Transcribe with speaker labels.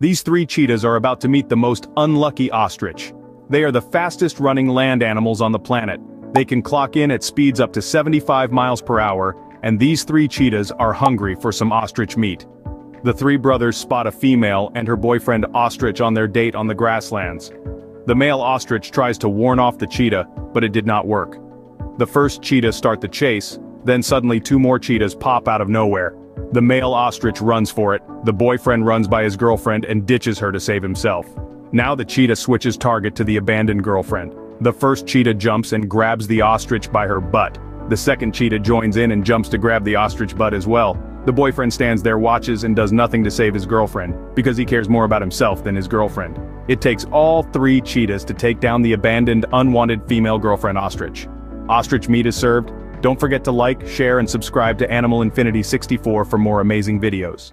Speaker 1: These three cheetahs are about to meet the most unlucky ostrich. They are the fastest running land animals on the planet. They can clock in at speeds up to 75 miles per hour, and these three cheetahs are hungry for some ostrich meat. The three brothers spot a female and her boyfriend ostrich on their date on the grasslands. The male ostrich tries to warn off the cheetah, but it did not work. The first cheetah start the chase, then suddenly two more cheetahs pop out of nowhere. The male ostrich runs for it, the boyfriend runs by his girlfriend and ditches her to save himself. Now the cheetah switches target to the abandoned girlfriend. The first cheetah jumps and grabs the ostrich by her butt. The second cheetah joins in and jumps to grab the ostrich butt as well. The boyfriend stands there watches and does nothing to save his girlfriend, because he cares more about himself than his girlfriend. It takes all three cheetahs to take down the abandoned, unwanted female girlfriend ostrich. Ostrich meat is served, don't forget to like, share and subscribe to Animal Infinity 64 for more amazing videos.